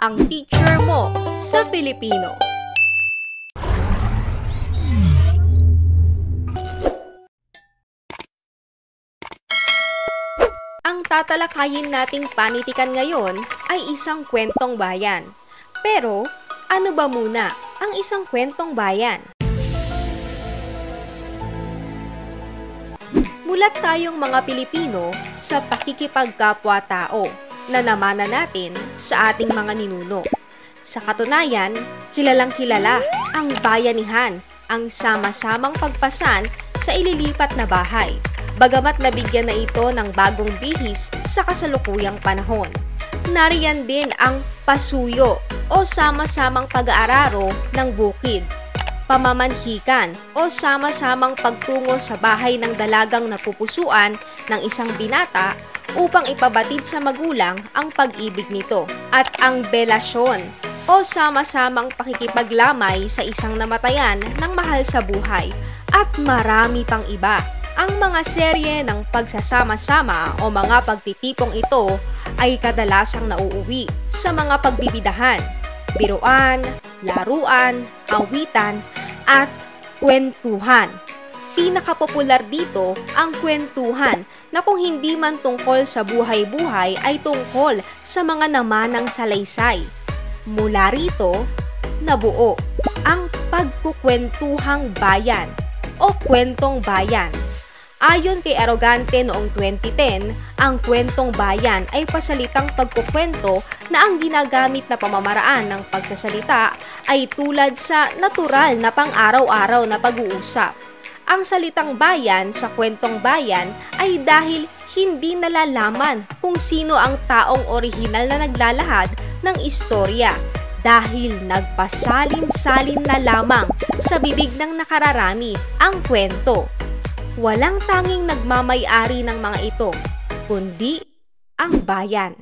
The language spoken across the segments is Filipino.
ang teacher mo sa Filipino. Ang tatalakayin nating panitikan ngayon ay isang kwentong bayan. Pero, ano ba muna ang isang kwentong bayan? Mulat tayong mga Pilipino sa pakikipagkapwa-tao na namana natin sa ating mga ninuno. Sa katunayan, kilalang kilala ang bayanihan, ang sama-samang pagpasan sa ililipat na bahay, bagamat nabigyan na ito ng bagong bihis sa kasalukuyang panahon. Nariyan din ang pasuyo o sama-samang pag-aararo ng bukid, pamamanhikan o sama-samang pagtungo sa bahay ng dalagang napupusuan ng isang binata upang ipabatid sa magulang ang pag-ibig nito at ang belasyon o sama-samang pakikipaglamay sa isang namatayan ng mahal sa buhay at marami pang iba. Ang mga serye ng pagsasama-sama o mga pagtitipong ito ay kadalasang nauuwi sa mga pagbibidahan, biruan, laruan, awitan, at kwentuhan pinakapopular dito ang kwentuhan na kung hindi man tungkol sa buhay-buhay ay tungkol sa mga namanang salaysay. Mula rito, nabuo ang pagkukwentuhang bayan o kwentong bayan. Ayon kay Arogante noong 2010, ang kwentong bayan ay pasalitang pagkukwento na ang ginagamit na pamamaraan ng pagsasalita ay tulad sa natural na pang-araw-araw na pag-uusap ang salitang bayan sa kwentong bayan ay dahil hindi nalalaman kung sino ang taong orihinal na naglalahad ng istorya dahil nagpasalin-salin na lamang sa bibig ng nakararami ang kwento. Walang tanging nagmamay-ari ng mga ito, kundi ang bayan.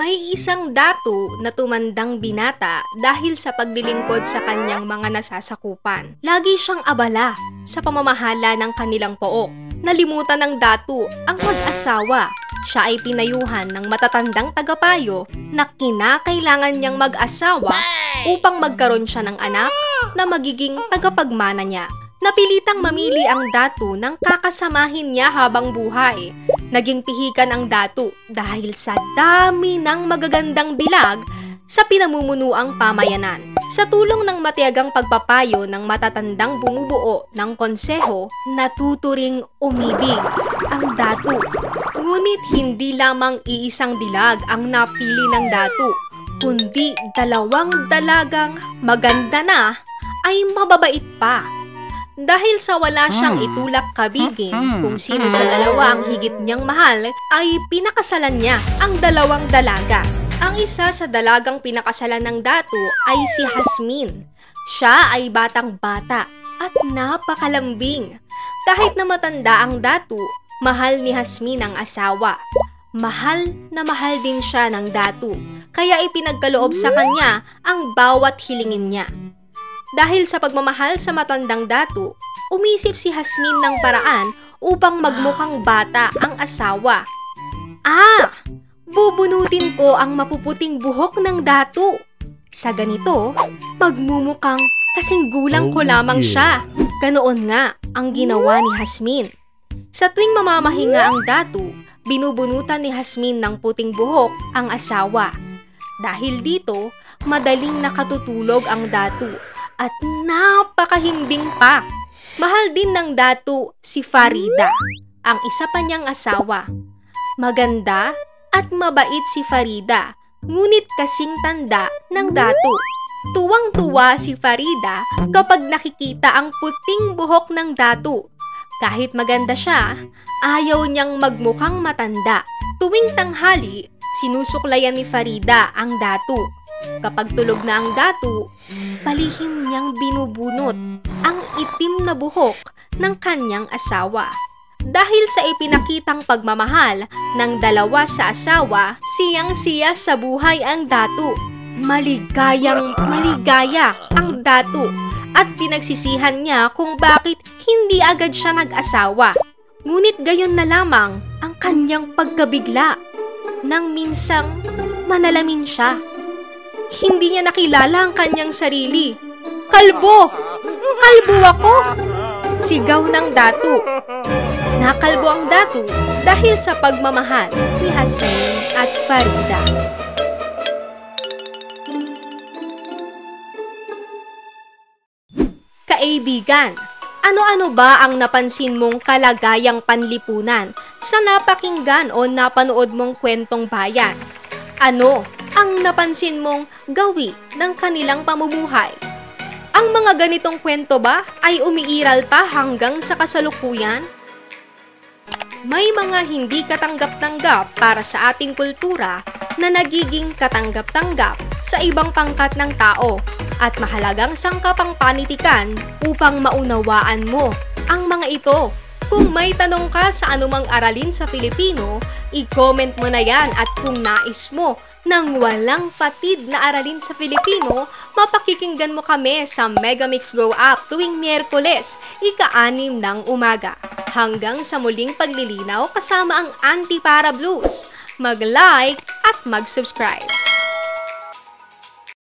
May isang datu na tumandang binata dahil sa paglilingkod sa kanyang mga nasasakupan. Lagi siyang abala sa pamamahala ng kanilang pook. Nalimutan ng datu ang mag-asawa. Siya ay pinayuhan ng matatandang tagapayo na kinakailangan niyang mag-asawa upang magkaroon siya ng anak na magiging tagapagmana niya. Napilitang mamili ang datu ng kakasamahin niya habang buhay. Naging pihikan ang datu dahil sa dami ng magagandang dilag sa pinamumunuang pamayanan. Sa tulong ng matiyagang pagpapayo ng matatandang bumubuo ng konseho, natuturing umibig ang datu. Ngunit hindi lamang iisang dilag ang napili ng datu, kundi dalawang dalagang maganda na ay mababait pa dahil sa wala siyang hmm. itulak kabigin hmm. kung sino sa dalawa ang higit niyang mahal, ay pinakasalan niya ang dalawang dalaga. Ang isa sa dalagang pinakasalan ng datu ay si Hasmin. Siya ay batang bata at napakalambing. Kahit na matanda ang datu, mahal ni Hasmin ang asawa. Mahal na mahal din siya ng datu, kaya ipinagkaloob sa kanya ang bawat hilingin niya. Dahil sa pagmamahal sa matandang datu, umisip si Hasmin ng paraan upang magmukhang bata ang asawa. Ah! Bubunutin ko ang mapuputing buhok ng datu. Sa ganito, magmumukhang kasing gulang ko oh, lamang siya. Ganoon nga ang ginawa ni Hasmin. Sa tuwing mamamahinga ang datu, binubunutan ni Hasmin ng puting buhok ang asawa. Dahil dito, madaling nakatutulog ang datu at napakahimbing pa. Mahal din ng datu si Farida, ang isa pa niyang asawa. Maganda at mabait si Farida, ngunit kasing tanda ng datu. Tuwang-tuwa si Farida kapag nakikita ang puting buhok ng datu. Kahit maganda siya, ayaw niyang magmukhang matanda. Tuwing tanghali, sinusuklayan ni Farida ang datu Kapag tulog na ang datu, palihim niyang binubunot ang itim na buhok ng kanyang asawa. Dahil sa ipinakitang pagmamahal ng dalawa sa asawa, siyang-siya sa buhay ang datu. Maligayang maligaya ang datu at pinagsisihan niya kung bakit hindi agad siya nag-asawa. Ngunit gayon na lamang ang kanyang pagkabigla nang minsang manalamin siya. Hindi niya nakilala ang kanyang sarili. Kalbo! Kalbo ako! Sigaw ng datu. Nakalbo ang datu dahil sa pagmamahal ni Hasrin at Farida. Kaibigan, ano-ano ba ang napansin mong kalagayang panlipunan sa napakinggan o napanood mong kwentong bayan? Ano ang napansin mong gawi ng kanilang pamumuhay? Ang mga ganitong kwento ba ay umiiral pa hanggang sa kasalukuyan? May mga hindi katanggap-tanggap para sa ating kultura na nagiging katanggap-tanggap sa ibang pangkat ng tao at mahalagang sangkapang panitikan upang maunawaan mo ang mga ito. Kung may tanong ka sa anumang aralin sa Filipino, i-comment mo na yan at kung nais mo ng walang patid na aralin sa Filipino, mapakikinggan mo kami sa Megamix Go app tuwing Miyerkules, ika-anim ng umaga. Hanggang sa muling paglilinaw kasama ang Anti-Para Blues. Mag-like at mag-subscribe.